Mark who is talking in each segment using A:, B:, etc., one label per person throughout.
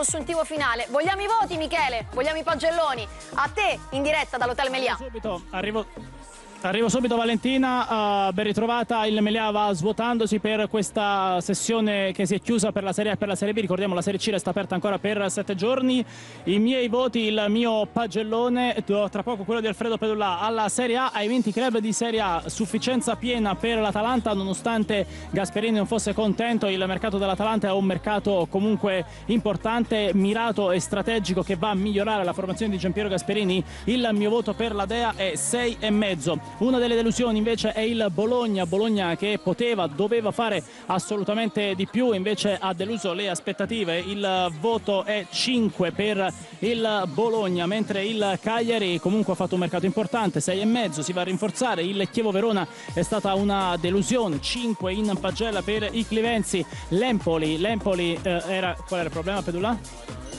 A: consuntivo finale. Vogliamo i voti, Michele? Vogliamo i pagelloni? A te, in diretta dall'Hotel Melià.
B: Subito, arrivo, Arrivo subito Valentina, uh, ben ritrovata, il Melià va svuotandosi per questa sessione che si è chiusa per la Serie A e per la Serie B, ricordiamo la Serie C resta aperta ancora per sette giorni, i miei voti, il mio pagellone, tra poco quello di Alfredo Pedulla, alla Serie A, ai 20 club di Serie A, sufficienza piena per l'Atalanta nonostante Gasperini non fosse contento, il mercato dell'Atalanta è un mercato comunque importante, mirato e strategico che va a migliorare la formazione di Giampiero Gasperini, il mio voto per la Dea è 6,5. Una delle delusioni invece è il Bologna, Bologna che poteva, doveva fare assolutamente di più, invece ha deluso le aspettative. Il voto è 5 per il Bologna, mentre il Cagliari comunque ha fatto un mercato importante, 6,5, si va a rinforzare. Il Chievo Verona è stata una delusione, 5 in pagella per i Clivenzi. L'Empoli, l'Empoli eh, era qual era il problema Pedulà?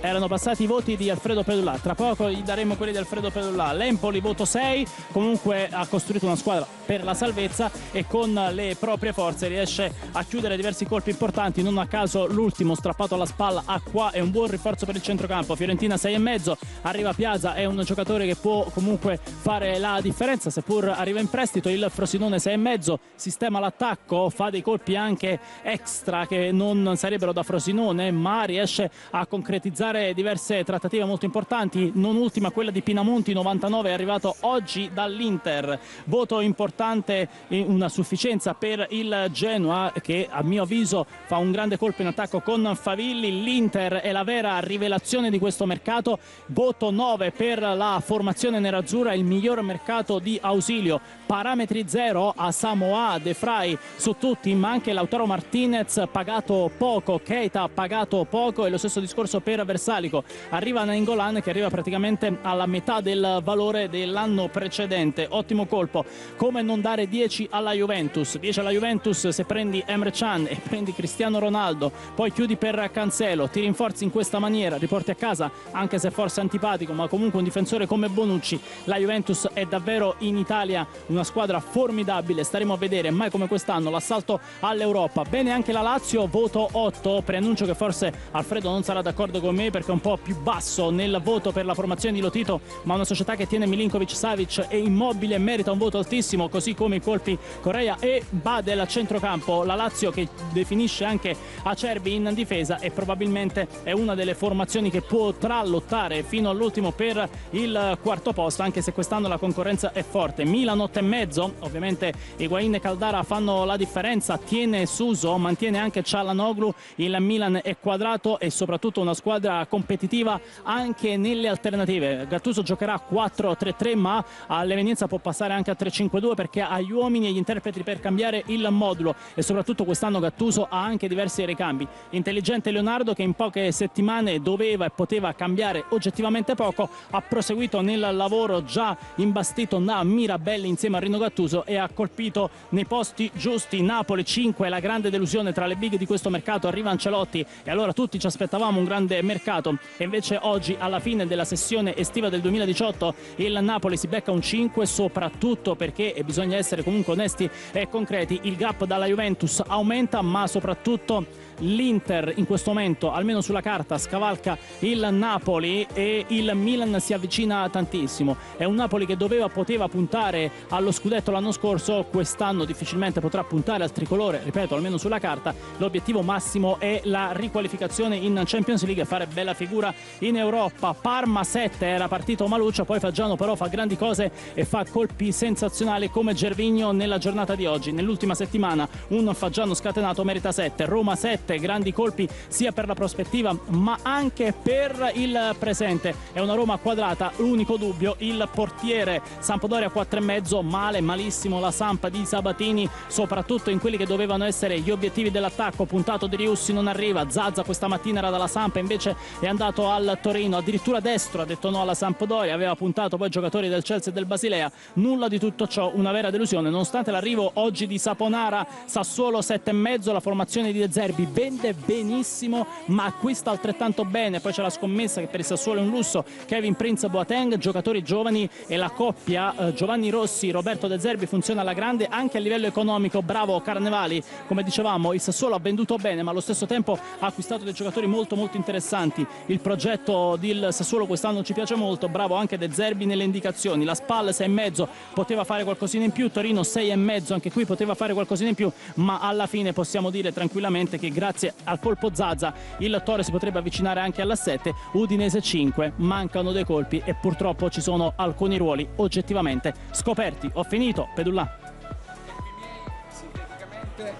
B: Erano passati i voti di Alfredo Pedullà. Tra poco gli daremo quelli di Alfredo Pedullà. l'Empoli voto 6 comunque ha costruito una squadra per la salvezza e con le proprie forze riesce a chiudere diversi colpi importanti. Non a caso l'ultimo strappato alla spalla a qua è un buon rinforzo per il centrocampo. Fiorentina 6,5 arriva Piazza è un giocatore che può comunque fare la differenza seppur arriva in prestito. Il Frosinone 6,5 sistema l'attacco fa dei colpi anche extra che non sarebbero da Frosinone ma riesce a concretizzare realizzare diverse trattative molto importanti, non ultima quella di Pinamonti 99 è arrivato oggi dall'Inter, voto importante, una sufficienza per il Genoa che a mio avviso fa un grande colpo in attacco con Favilli, l'Inter è la vera rivelazione di questo mercato, voto 9 per la formazione nerazzurra, il miglior mercato di ausilio, parametri 0 a Samoa, De Frey su tutti, ma anche Lautaro Martinez pagato poco, Keita pagato poco e lo stesso discorso per Versailles Versalico arriva Nainggolan che arriva praticamente alla metà del valore dell'anno precedente. Ottimo colpo. Come non dare 10 alla Juventus? 10 alla Juventus se prendi Emre Can e prendi Cristiano Ronaldo poi chiudi per Cancelo ti rinforzi in questa maniera riporti a casa anche se forse antipatico ma comunque un difensore come Bonucci. La Juventus è davvero in Italia una squadra formidabile. Staremo a vedere mai come quest'anno l'assalto all'Europa. Bene anche la Lazio voto 8 preannuncio che forse Alfredo non sarà d'accordo con me perché è un po' più basso nel voto per la formazione di Lotito, ma una società che tiene Milinkovic Savic e Immobile merita un voto altissimo, così come i colpi Correa e Badel a centrocampo. La Lazio che definisce anche Acerbi in difesa e probabilmente è una delle formazioni che potrà lottare fino all'ultimo per il quarto posto, anche se quest'anno la concorrenza è forte. Milan 8 e mezzo, ovviamente Higuain e Caldara fanno la differenza, tiene Suso, mantiene anche Cialanoglu, il Milan è quadrato e soprattutto una squadra competitiva anche nelle alternative. Gattuso giocherà 4-3-3 ma all'evenienza può passare anche a 3-5-2 perché ha gli uomini e gli interpreti per cambiare il modulo e soprattutto quest'anno Gattuso ha anche diversi ricambi. Intelligente Leonardo che in poche settimane doveva e poteva cambiare oggettivamente poco, ha proseguito nel lavoro già imbastito da Mirabelli insieme a Rino Gattuso e ha colpito nei posti giusti. Napoli 5 la grande delusione tra le big di questo mercato, arriva Ancelotti e allora tutti ci aspettavamo un grande mercato mercato. E invece oggi alla fine della sessione estiva del 2018 il Napoli si becca un 5 soprattutto perché e bisogna essere comunque onesti e concreti il gap dalla Juventus aumenta ma soprattutto l'Inter in questo momento almeno sulla carta scavalca il Napoli e il Milan si avvicina tantissimo. È un Napoli che doveva poteva puntare allo scudetto l'anno scorso quest'anno difficilmente potrà puntare al tricolore ripeto almeno sulla carta. L'obiettivo massimo è la riqualificazione in Champions League e fare bella figura in Europa. Parma 7 era partito Maluccia poi Faggiano però fa grandi cose e fa colpi sensazionali come Gervigno nella giornata di oggi. Nell'ultima settimana un Faggiano scatenato merita 7 Roma 7 7 grandi colpi sia per la prospettiva ma anche per il presente. È una Roma quadrata l'unico dubbio il portiere. Sampdoria 4,5 male malissimo la Sampa di Sabatini soprattutto in quelli che dovevano essere gli obiettivi dell'attacco. Puntato di Riussi non arriva. Zazza questa mattina era dalla Sampa invece è andato al Torino, addirittura destro ha detto no alla Sampdoria, aveva puntato poi giocatori del Chelsea e del Basilea, nulla di tutto ciò, una vera delusione, nonostante l'arrivo oggi di Saponara, Sassuolo 7,5, la formazione di De Zerbi vende benissimo ma acquista altrettanto bene, poi c'è la scommessa che per il Sassuolo è un lusso, Kevin Prince Boateng, giocatori giovani e la coppia eh, Giovanni Rossi, Roberto De Zerbi funziona alla grande anche a livello economico, bravo Carnevali, come dicevamo il Sassuolo ha venduto bene ma allo stesso tempo ha acquistato dei giocatori molto molto interessanti, il progetto del Sassuolo quest'anno ci piace molto, bravo anche De Zerbi nelle indicazioni, la Spal 6,5 poteva fare qualcosina in più, Torino 6,5 anche qui poteva fare qualcosina in più. Ma alla fine possiamo dire tranquillamente che grazie al colpo Zaza il Torre si potrebbe avvicinare anche alla 7, Udinese 5, mancano dei colpi e purtroppo ci sono alcuni ruoli oggettivamente scoperti. Ho finito, Pedulla.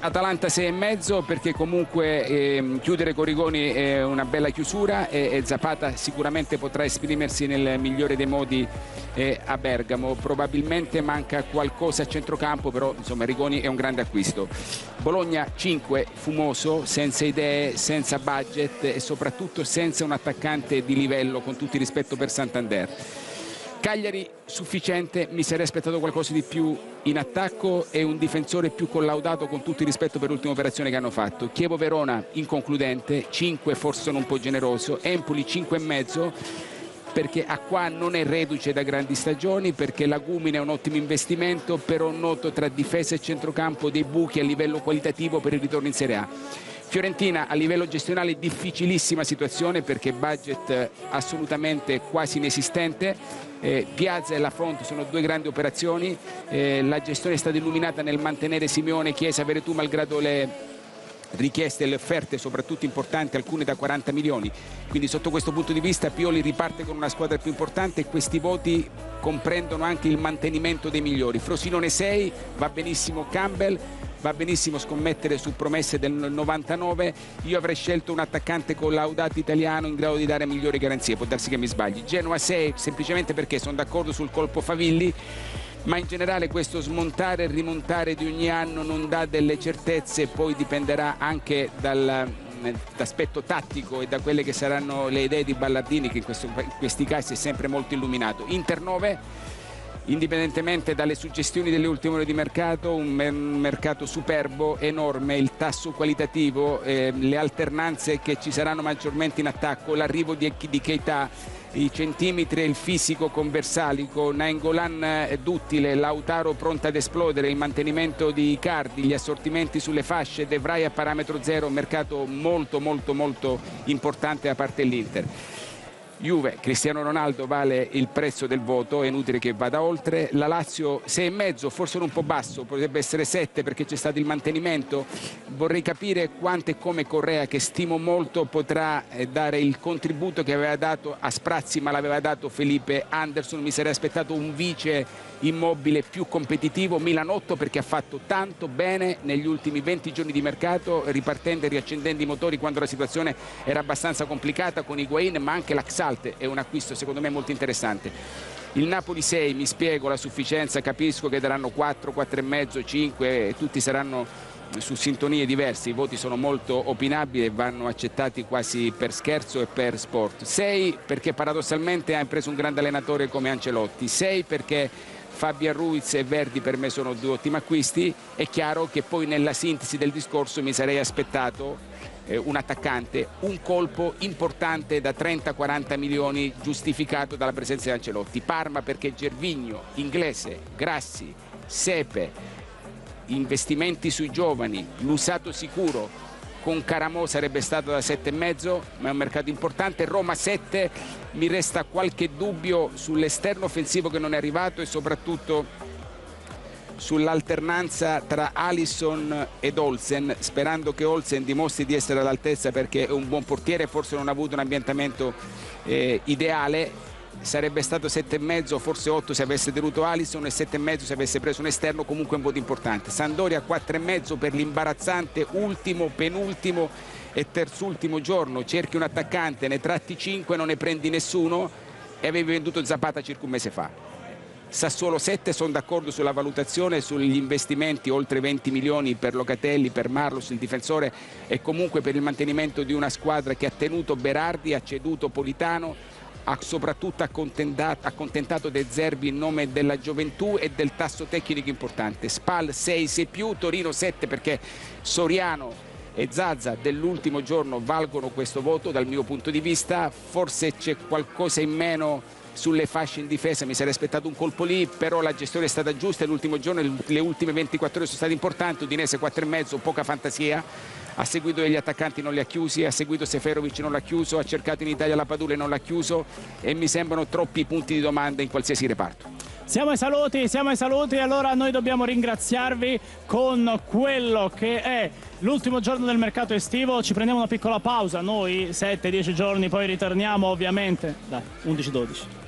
C: Atalanta 6,5 perché comunque eh, chiudere con Rigoni è una bella chiusura e, e, Zapata sicuramente potrà esprimersi nel migliore dei modi eh, a Bergamo. Probabilmente manca qualcosa a centrocampo, però insomma Rigoni è un grande acquisto. Bologna 5, fumoso, senza idee, senza budget e soprattutto senza un attaccante di livello, con tutto il rispetto per Santander. Cagliari sufficiente, mi sarei aspettato qualcosa di più in attacco e un difensore più collaudato con tutto il rispetto per l'ultima operazione che hanno fatto. Chievo Verona inconcludente, 5 forse sono un po' generoso, Empoli 5 e mezzo perché Acqua non è reduce da grandi stagioni, perché Lagumine è un ottimo investimento, però noto tra difesa e centrocampo dei buchi a livello qualitativo per il ritorno in Serie A. Fiorentina a livello gestionale difficilissima situazione perché budget assolutamente quasi inesistente, eh, Piazza e la Front sono due grandi operazioni, eh, la gestione è stata illuminata nel mantenere Simeone, Chiesa, Veretù malgrado le richieste e le offerte soprattutto importanti, alcune da 40 milioni. Quindi sotto questo punto di vista Pioli riparte con una squadra più importante e questi voti comprendono anche il mantenimento dei migliori. Frosinone 6, va benissimo Campbell, va benissimo scommettere su promesse del 99 io avrei scelto un attaccante collaudato italiano in grado di dare migliori garanzie. Può darsi che mi sbagli. Genoa 6 semplicemente perché sono d'accordo sul colpo Favilli. Ma in generale questo smontare e rimontare di ogni anno non dà delle certezze poi dipenderà anche dall'aspetto tattico e da quelle che saranno le idee di Ballardini che in, questo, in questi casi è sempre molto illuminato. Inter 9 indipendentemente dalle suggestioni delle ultime ore di mercato, un mercato superbo, enorme, il tasso qualitativo, eh, le alternanze che ci saranno maggiormente in attacco, l'arrivo di, di Keita, i centimetri e il fisico con Versalico, eh, duttile, Lautaro pronto ad esplodere, il mantenimento di Icardi, gli assortimenti sulle fasce, De Vrij a parametro zero, mercato molto molto molto importante da parte dell'Inter. Juve, Cristiano Ronaldo vale il prezzo del voto, è inutile che vada oltre. La Lazio 6,5, forse un po' basso, potrebbe essere 7 perché c'è stato il mantenimento. Vorrei capire quanto e come Correa, che stimo molto, potrà eh, dare il contributo che aveva dato a Sprazzi, ma l'aveva dato Felipe Anderson. Mi sarei aspettato un vice immobile più competitivo. Milan 8 perché ha fatto tanto bene negli ultimi 20 giorni di mercato, ripartendo e riaccendendo i motori quando la situazione era abbastanza complicata con Higuain, ma anche l'Axal Salte è un acquisto secondo me molto interessante. Il Napoli 6, mi spiego la sufficienza, capisco che daranno 4, 4,5, 5, tutti saranno su sintonie diverse, i voti sono molto opinabili e vanno accettati quasi per scherzo e per sport. 6 perché paradossalmente ha preso un grande allenatore come Ancelotti, 6 perché Fabian Ruiz e Verdi per me sono due ottimi acquisti, è chiaro che poi nella sintesi del discorso mi sarei aspettato eh, un attaccante, un colpo importante da 30-40 milioni giustificato dalla presenza di Ancelotti. Parma perché Gervigno, Inglese, Grassi, Sepe, investimenti sui giovani, l'usato sicuro, con Caramo sarebbe stato da 7,5 ma è un mercato importante Roma 7 mi resta qualche dubbio sull'esterno offensivo che non è arrivato e soprattutto sull'alternanza tra Alisson ed Olsen sperando che Olsen dimostri di essere all'altezza perché è un buon portiere forse non ha avuto un ambientamento eh, ideale. Sarebbe stato 7,5 forse 8 se avesse tenuto Alisson e 7,5 se avesse preso un esterno comunque un voto importante. Sandoria 4,5 per l'imbarazzante ultimo penultimo e terzultimo giorno. Cerchi un attaccante ne tratti 5 non ne prendi nessuno e avevi venduto Zapata circa un mese fa Sassuolo 7, sono d'accordo sulla valutazione, sugli investimenti oltre 20 milioni per Locatelli, per Marlos, il difensore e comunque per il mantenimento di una squadra che ha tenuto Berardi, ha ceduto Politano, ha soprattutto accontentato, De Zerbi in nome della gioventù e del tasso tecnico importante. Spal 6, 6 più, Torino 7 perché Soriano e Zazza dell'ultimo giorno valgono questo voto dal mio punto di vista, forse c'è qualcosa in meno sulle fasce in difesa, mi sarei aspettato un colpo lì, però la gestione è stata giusta, l'ultimo giorno, le ultime 24 ore sono state importanti, Udinese 4,5, poca fantasia, ha seguito degli attaccanti non li ha chiusi, ha seguito Seferovic non l'ha chiuso, ha cercato in Italia la Padule non l'ha chiuso e mi sembrano troppi punti di domanda in qualsiasi reparto.
B: Siamo ai saluti, siamo ai saluti, allora noi dobbiamo ringraziarvi con quello che è l'ultimo giorno del mercato estivo, ci prendiamo una piccola pausa, noi 7-10 giorni, poi ritorniamo ovviamente, dai, 11-12.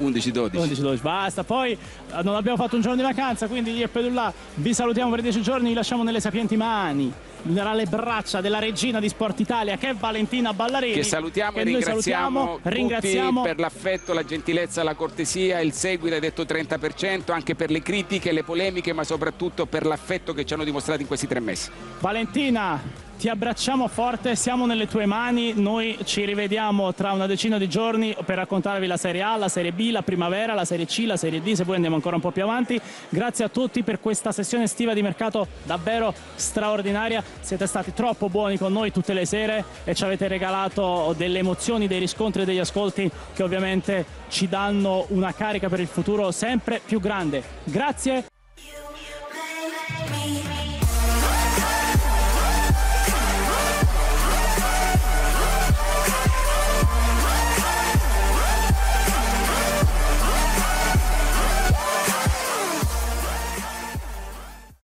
C: 11-12.
B: 11-12, basta. Poi eh, non abbiamo fatto un giorno di vacanza, quindi io e Pedulla vi salutiamo per 10 giorni, vi lasciamo nelle sapienti mani tra le braccia della regina di Sport Italia che è Valentina Ballarini
C: che salutiamo
B: che
C: e ringraziamo,
B: salutiamo, ringraziamo
C: per l'affetto, la gentilezza, la cortesia il seguito hai detto 30% anche per le critiche, le polemiche ma soprattutto per l'affetto che ci hanno dimostrato in questi tre mesi
B: Valentina ti abbracciamo forte, siamo nelle tue mani, noi ci rivediamo tra una decina di giorni per raccontarvi la Serie A, la Serie B, la Primavera, la Serie C, la Serie D, se poi andiamo ancora un po' più avanti. Grazie a tutti per questa sessione estiva di mercato davvero straordinaria, siete stati troppo buoni con noi tutte le sere e ci avete regalato delle emozioni, dei riscontri e degli ascolti che ovviamente ci danno una carica per il futuro sempre più grande. Grazie.